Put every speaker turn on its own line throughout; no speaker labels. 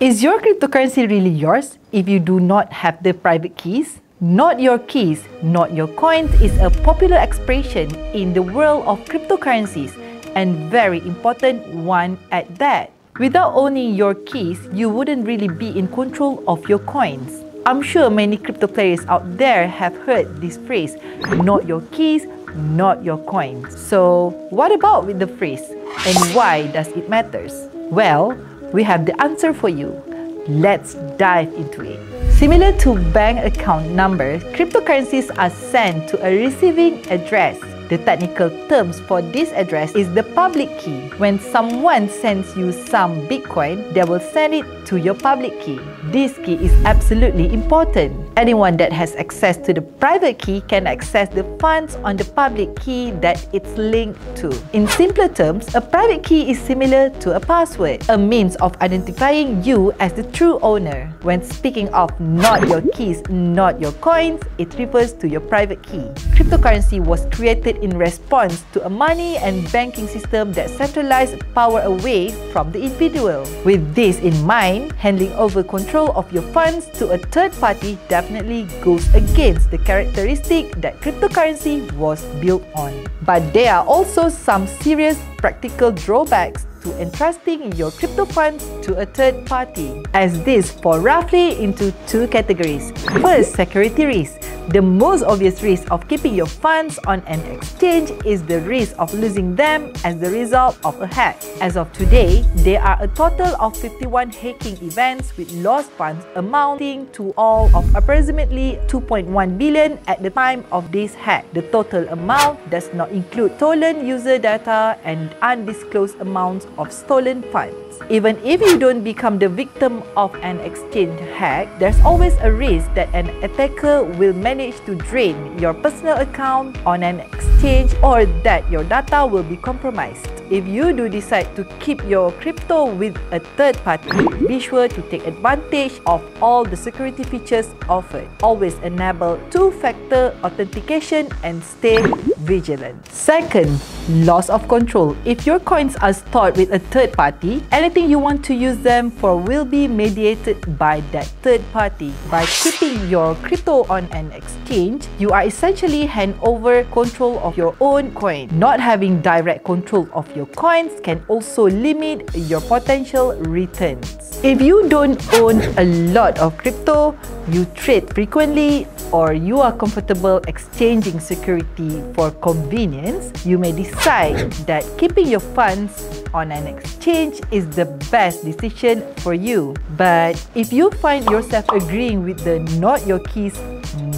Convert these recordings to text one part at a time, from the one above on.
Is your cryptocurrency really yours if you do not have the private keys? Not your keys, not your coins is a popular expression in the world of cryptocurrencies and very important one at that. Without owning your keys, you wouldn't really be in control of your coins. I'm sure many crypto players out there have heard this phrase, not your keys, not your coins. So, what about with the phrase and why does it matters? Well, we have the answer for you. Let's dive into it. Similar to bank account numbers, cryptocurrencies are sent to a receiving address the technical terms for this address is the public key. When someone sends you some Bitcoin, they will send it to your public key. This key is absolutely important. Anyone that has access to the private key can access the funds on the public key that it's linked to. In simpler terms, a private key is similar to a password, a means of identifying you as the true owner. When speaking of not your keys, not your coins, it refers to your private key. Cryptocurrency was created in response to a money and banking system that centralized power away from the individual. With this in mind, handing over control of your funds to a third party definitely goes against the characteristic that cryptocurrency was built on. But there are also some serious practical drawbacks to entrusting your crypto funds to a third party, as this fall roughly into two categories. First, security risk. The most obvious risk of keeping your funds on an exchange is the risk of losing them as the result of a hack. As of today, there are a total of 51 hacking events with lost funds amounting to all of approximately 2.1 billion at the time of this hack. The total amount does not include stolen user data and undisclosed amounts of stolen funds. Even if you don't become the victim of an exchange hack, there's always a risk that an attacker will manage manage to drain your personal account on an exchange or that your data will be compromised. If you do decide to keep your crypto with a third party, be sure to take advantage of all the security features offered. Always enable two-factor authentication and stay vigilant. Second, loss of control. If your coins are stored with a third party, anything you want to use them for will be mediated by that third party. By keeping your crypto on an exchange, you are essentially hand over control of your own coin. Not having direct control of your coins can also limit your potential returns. If you don't own a lot of crypto, you trade frequently, or you are comfortable exchanging security for convenience, you may decide that keeping your funds on an exchange is the best decision for you. But if you find yourself agreeing with the not your keys,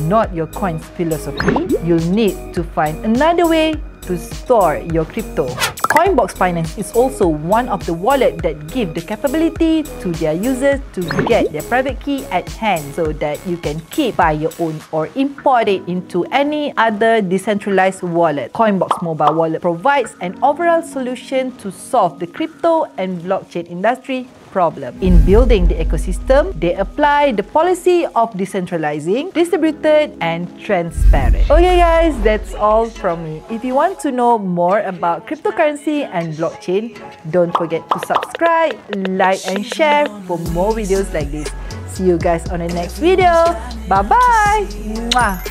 not your coins philosophy, you'll need to find another way to store your crypto. Coinbox Finance is also one of the wallet that give the capability to their users to get their private key at hand so that you can keep by your own or import it into any other decentralized wallet. Coinbox Mobile Wallet provides an overall solution to solve the crypto and blockchain industry problem. In building the ecosystem, they apply the policy of decentralizing, distributed, and transparent. Okay guys, that's all from me. If you want to know more about cryptocurrency and blockchain, don't forget to subscribe, like, and share for more videos like this. See you guys on the next video. Bye-bye!